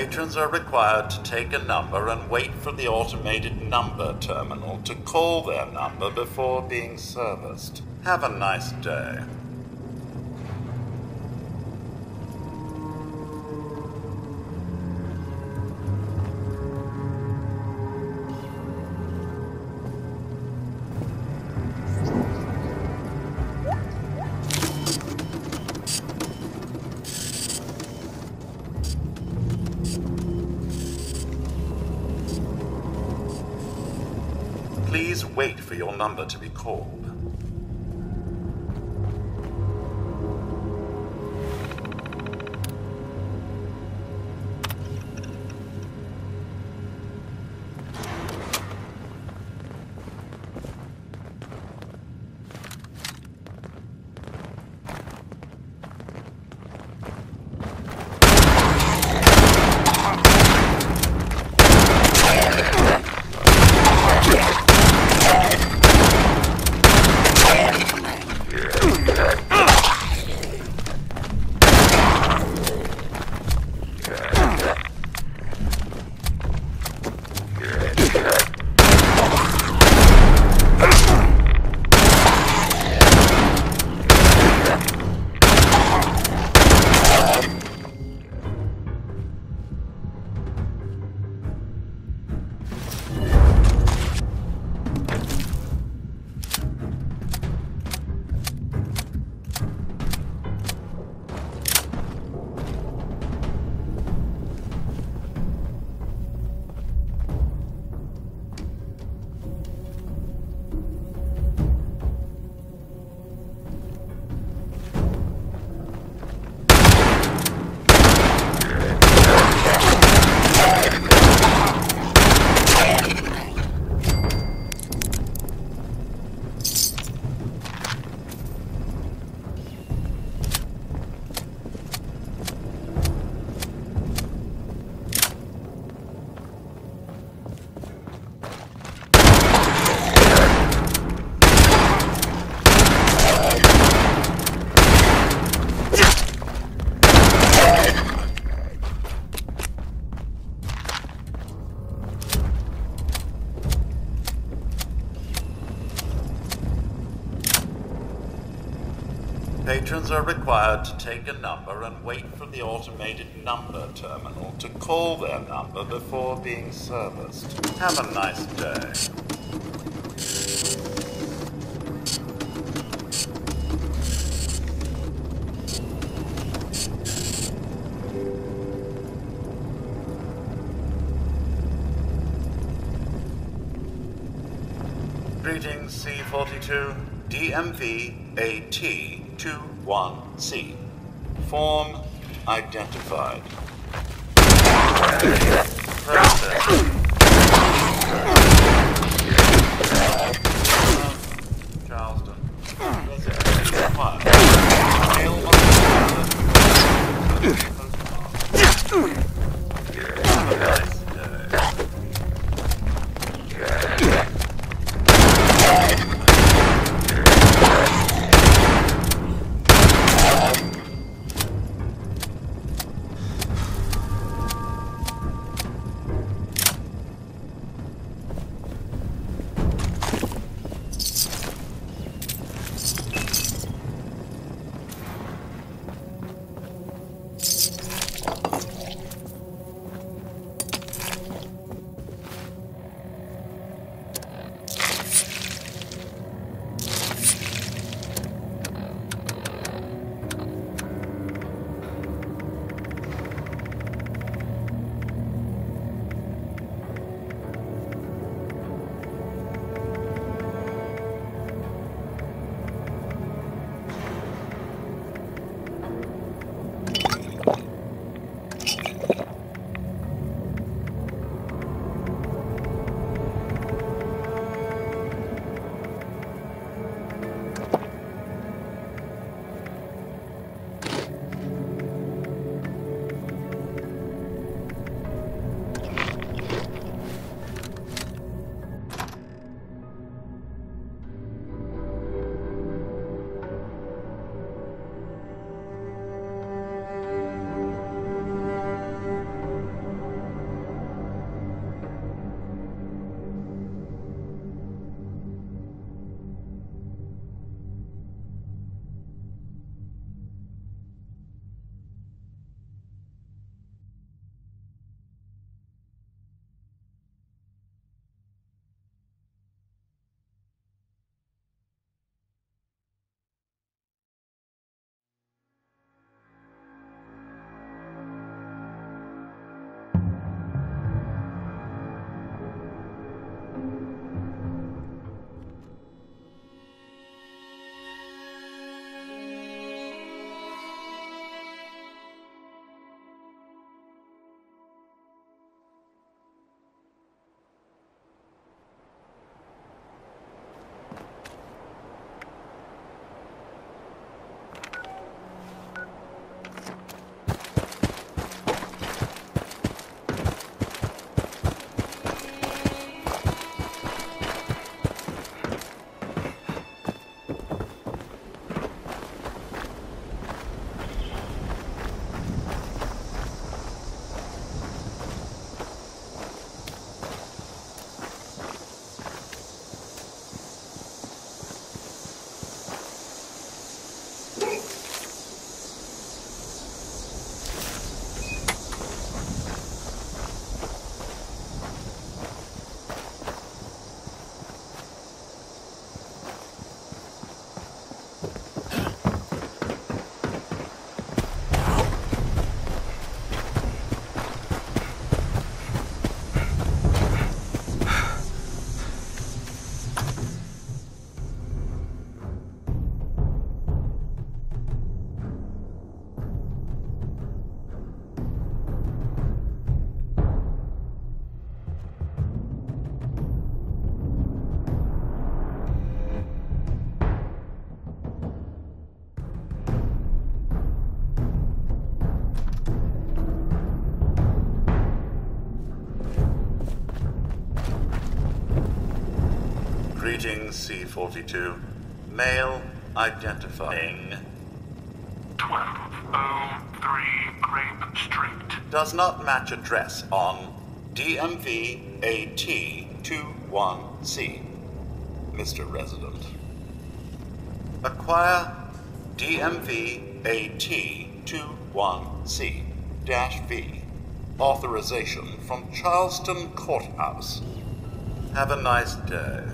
Patrons are required to take a number and wait for the automated number terminal to call their number before being serviced. Have a nice day. Number are required to take a number and wait for the automated number terminal to call their number before being serviced. Have a nice day. Greetings, C42, DMV AT21C. Form identified. Greetings, C42. Male identifying. 1203 Grape Street. Does not match address on DMV AT21C. Mr. Resident. Acquire DMV AT21C V. Authorization from Charleston Courthouse. Have a nice day.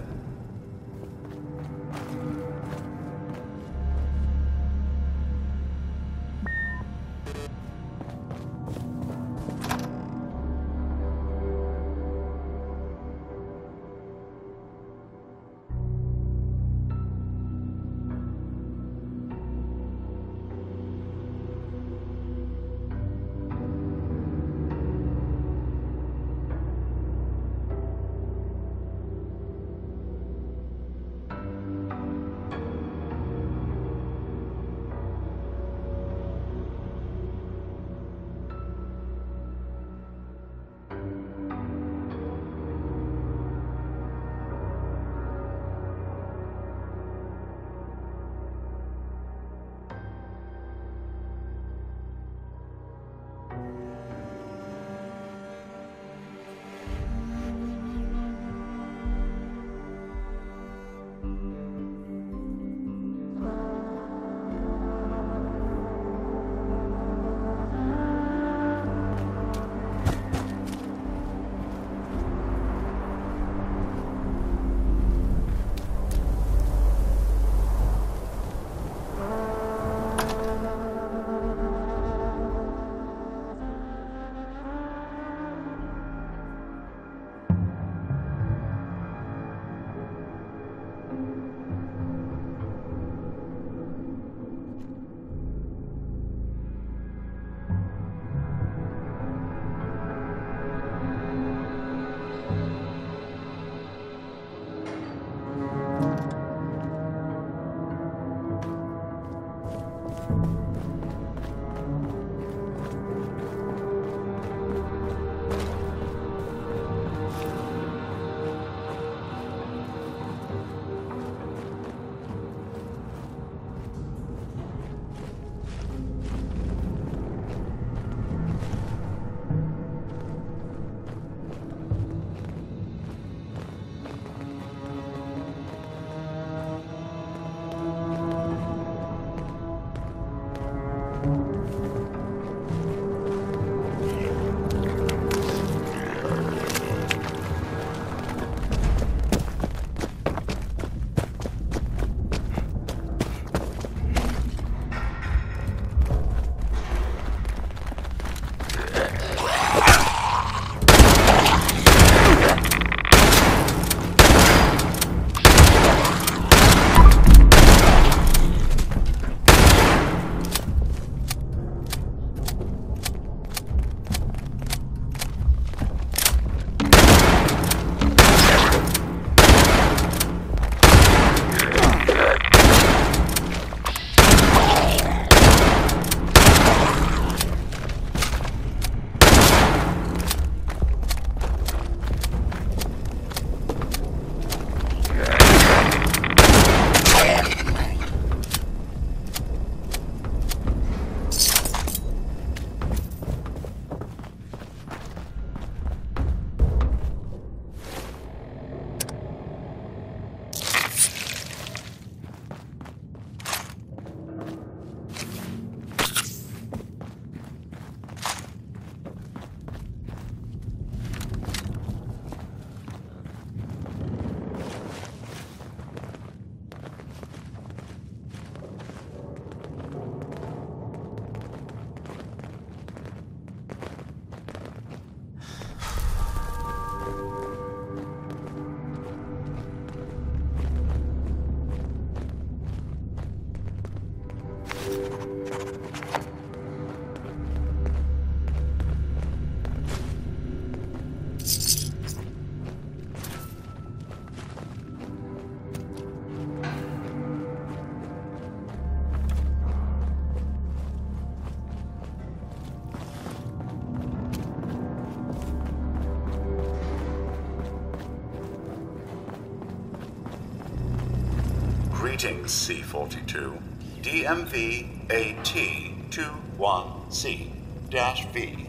Greetings, C42. DMV AT21C-V.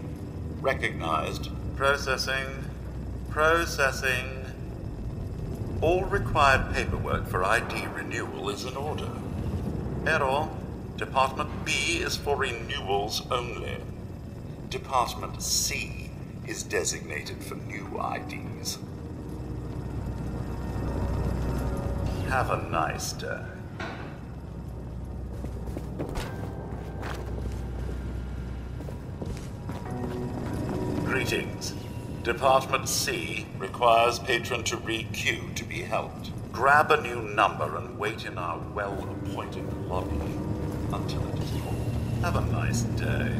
Recognized. Processing. Processing. All required paperwork for ID renewal is in order. Error. Department B is for renewals only. Department C is designated for new IDs. Have a nice day. Greetings. Department C requires patron to re-queue to be helped. Grab a new number and wait in our well-appointed lobby until it is called. Have a nice day.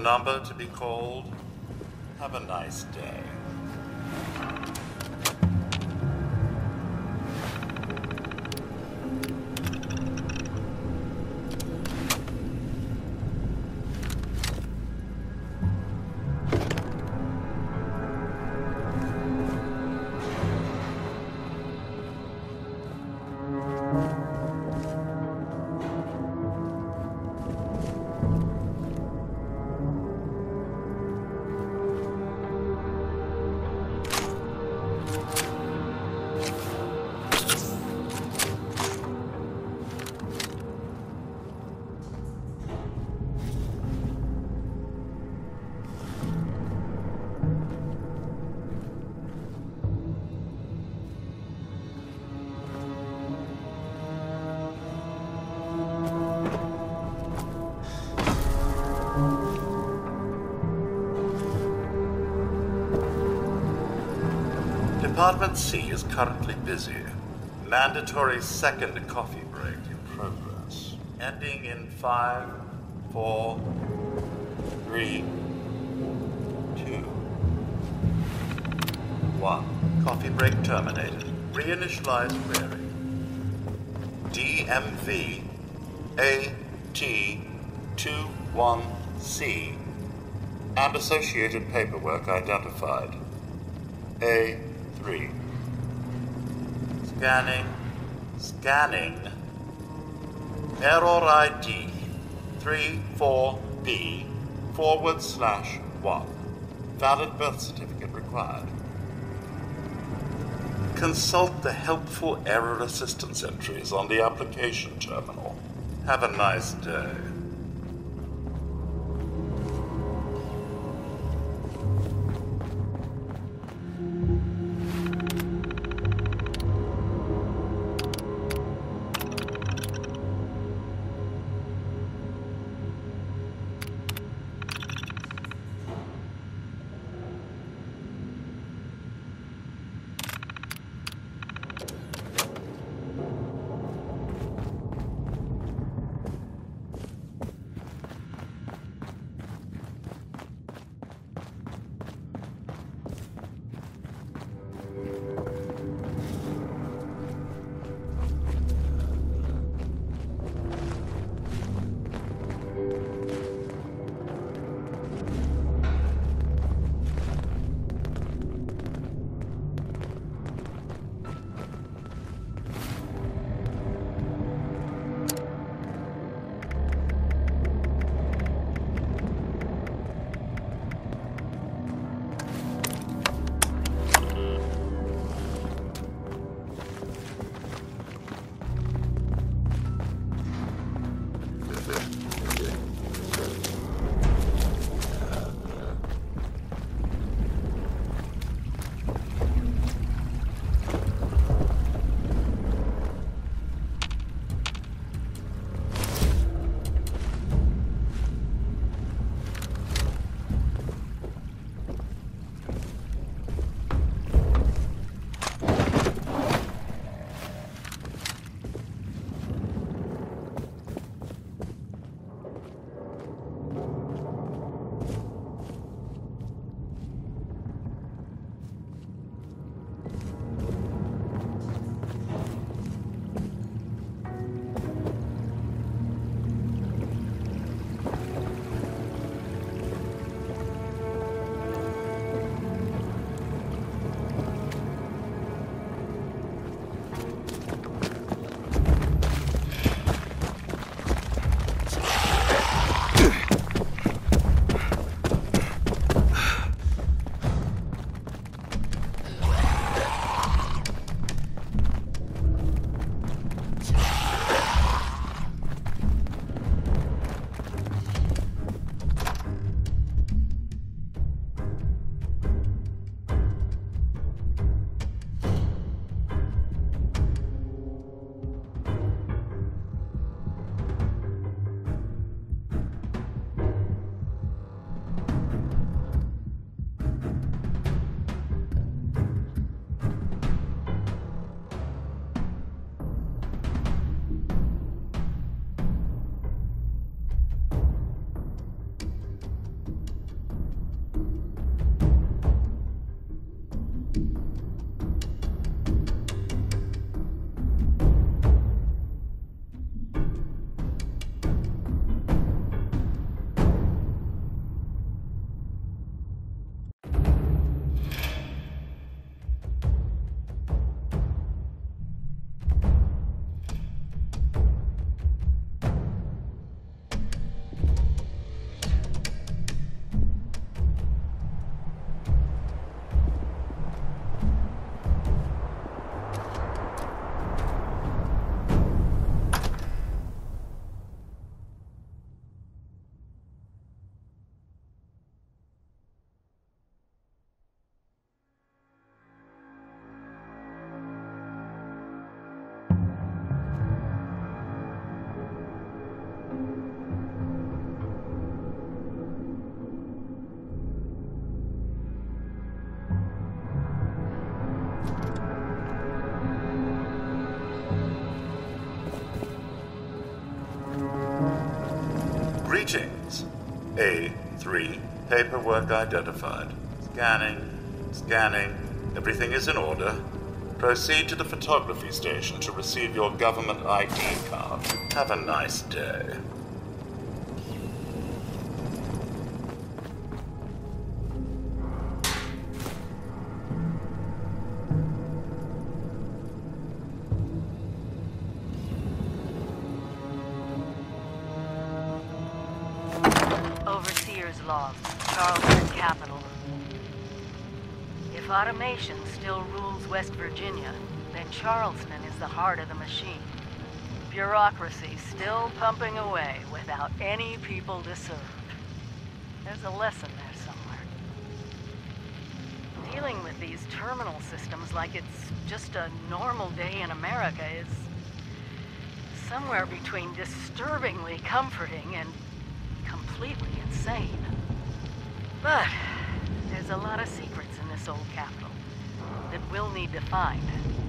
Number to be called. Have a nice day. Department C is currently busy. Mandatory second coffee break in progress. Ending in five, four, three, two, one. Coffee break terminated. Reinitialize query. DMV AT21C and associated paperwork identified. A3. Scanning. Scanning. Error ID 34B forward slash 1. Valid birth certificate required. Consult the helpful error assistance entries on the application terminal. Have a nice day. A3, paperwork identified. Scanning, scanning. Everything is in order. Proceed to the photography station to receive your government ID card. Have a nice day. West Virginia, then Charleston is the heart of the machine. Bureaucracy still pumping away without any people to serve. There's a lesson there somewhere. Dealing with these terminal systems like it's just a normal day in America is somewhere between disturbingly comforting and completely insane. But there's a lot of secrets in this old capital that we'll need to find.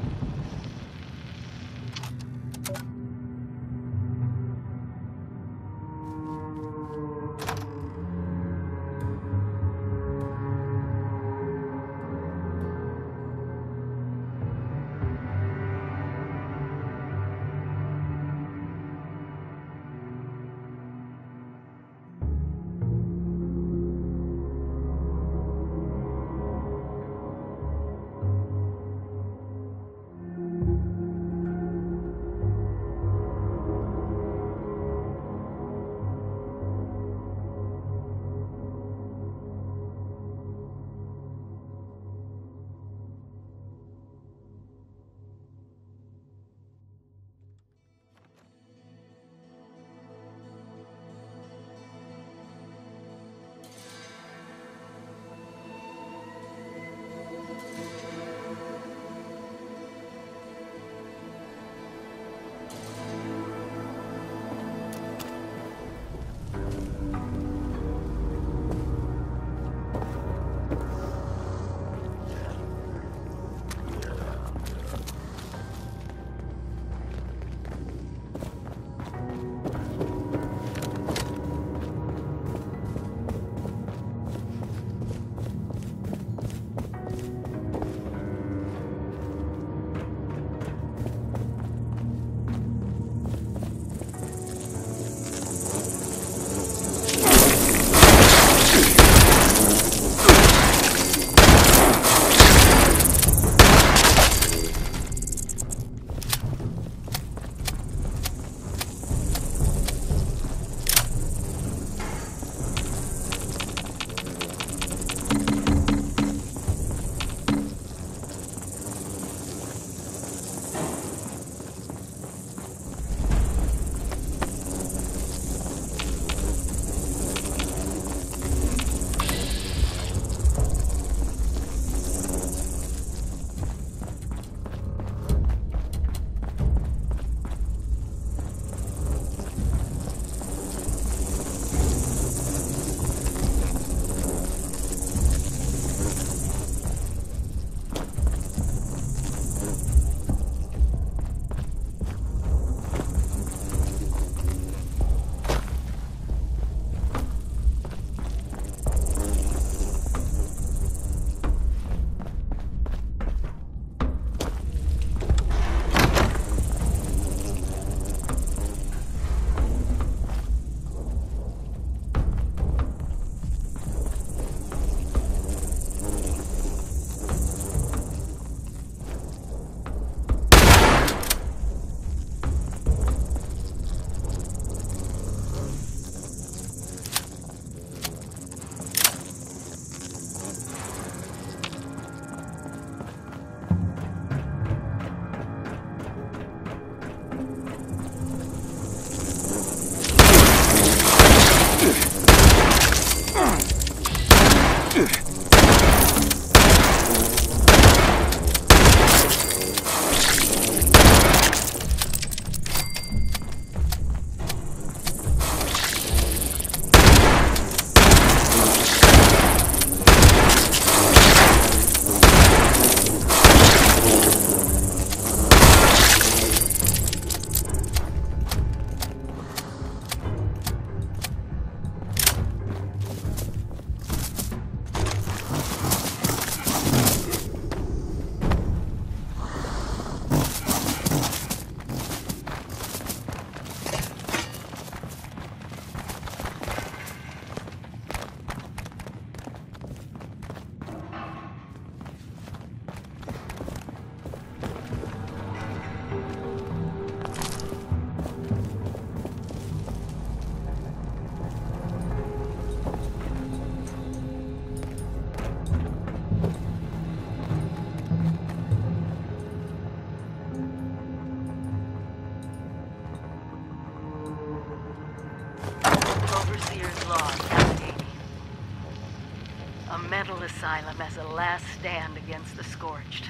Asylum as a last stand against the Scorched.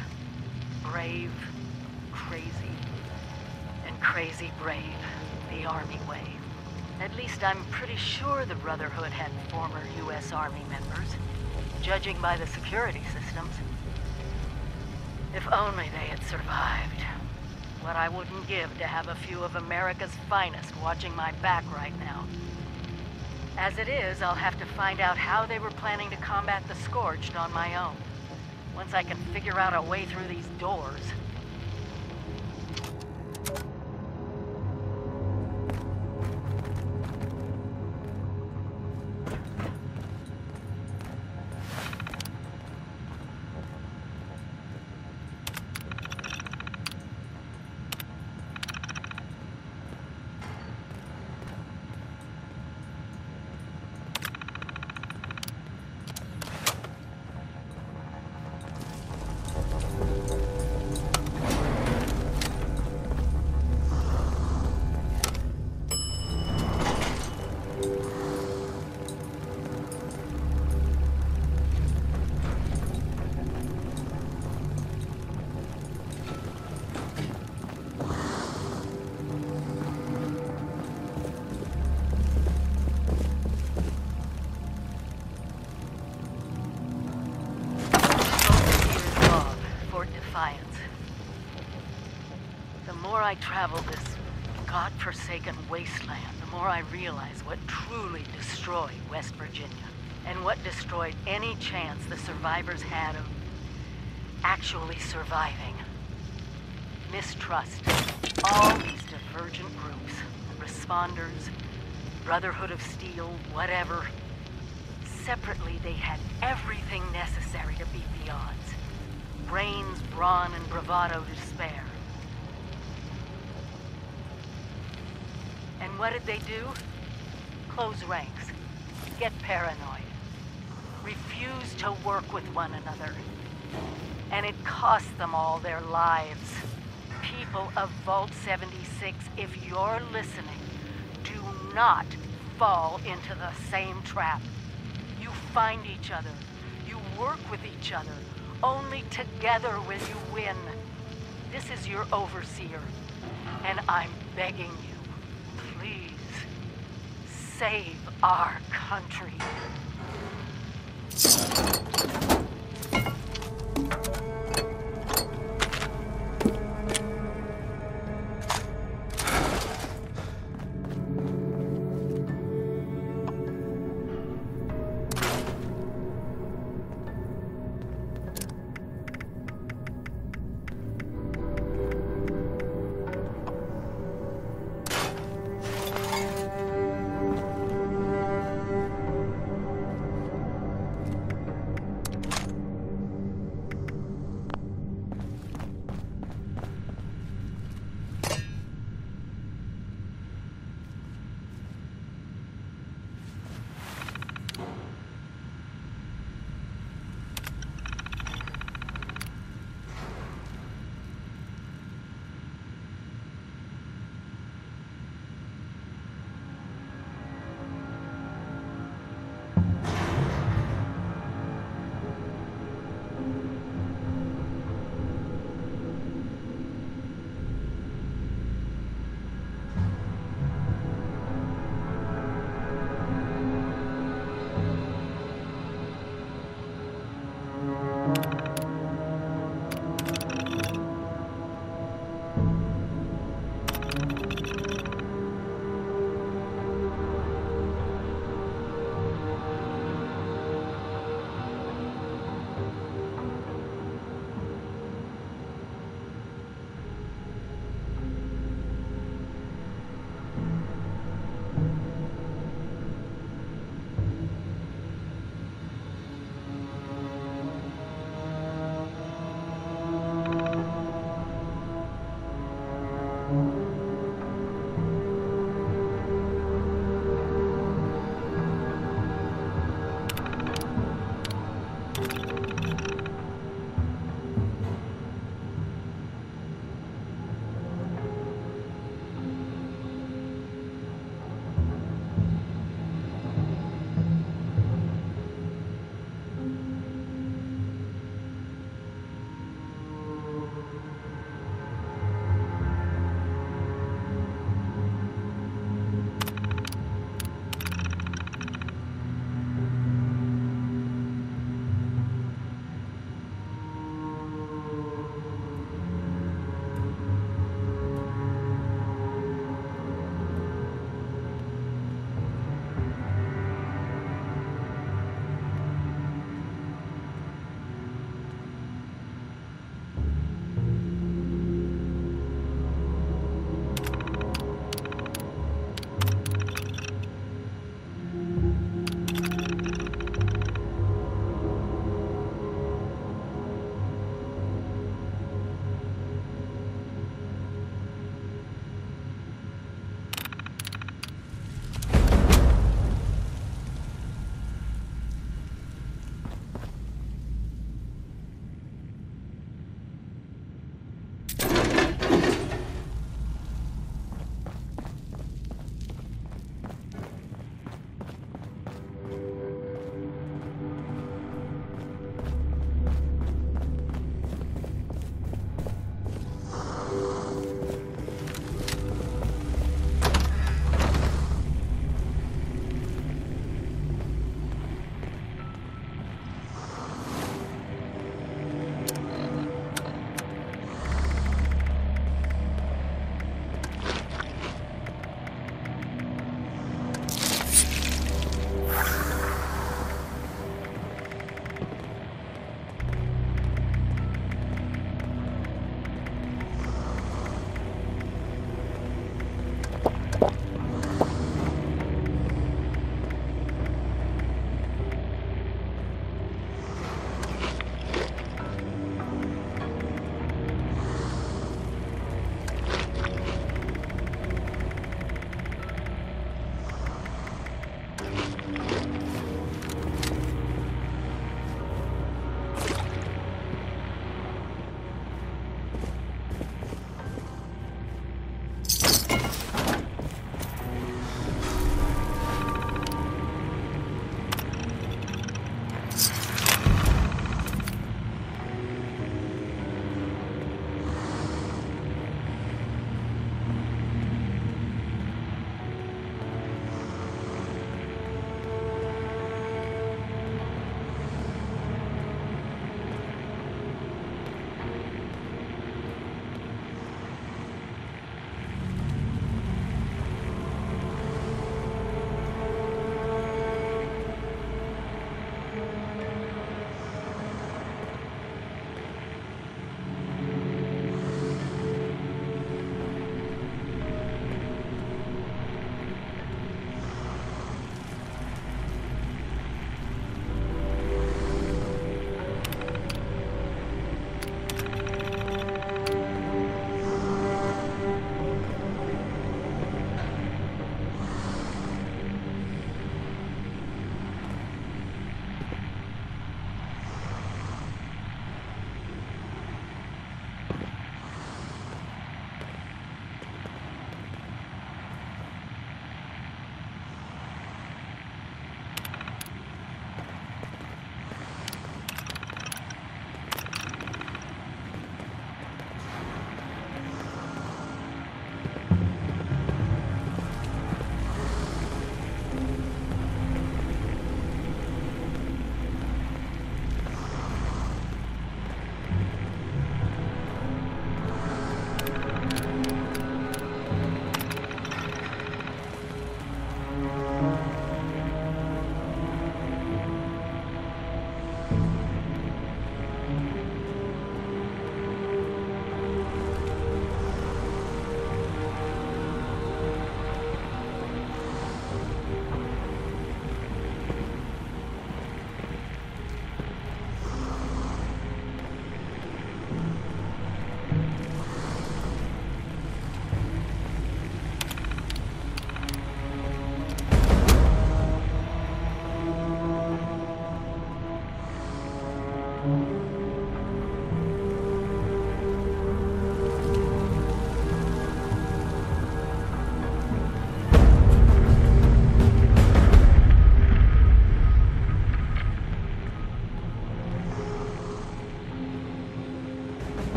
Brave, crazy, and crazy brave. The Army way. At least I'm pretty sure the Brotherhood had former U.S. Army members, judging by the security systems. If only they had survived. What I wouldn't give to have a few of America's finest watching my back right now. As it is, I'll have to find out how they were planning to combat the Scorched on my own. Once I can figure out a way through these doors. I travel this godforsaken wasteland, the more I realize what truly destroyed West Virginia. And what destroyed any chance the survivors had of actually surviving. Mistrust. All these divergent groups, responders, Brotherhood of Steel, whatever, Separately, they had everything necessary to beat the odds. Brains, brawn, and bravado to spare. And what did they do? Close ranks. Get paranoid. Refuse to work with one another. And it cost them all their lives. People of Vault 76, if you're listening, do not fall into the same trap. You find each other. You work with each other. Only together will you win. This is your overseer. And I'm begging you, please, save our country.